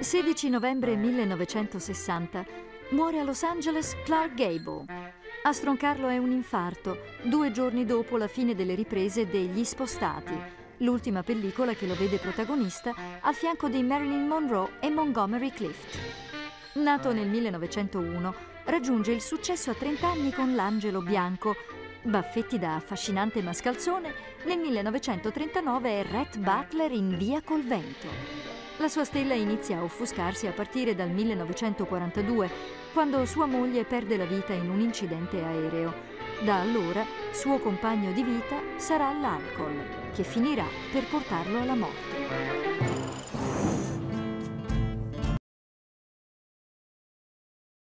16 novembre 1960 muore a Los Angeles Clark Gable. A stroncarlo è un infarto, due giorni dopo la fine delle riprese degli Spostati, l'ultima pellicola che lo vede protagonista al fianco di Marilyn Monroe e Montgomery Clift. Nato nel 1901, raggiunge il successo a 30 anni con L'Angelo Bianco. Baffetti da affascinante mascalzone, nel 1939 è Rhett Butler in Via col vento. La sua stella inizia a offuscarsi a partire dal 1942, quando sua moglie perde la vita in un incidente aereo. Da allora suo compagno di vita sarà l'alcol, che finirà per portarlo alla morte.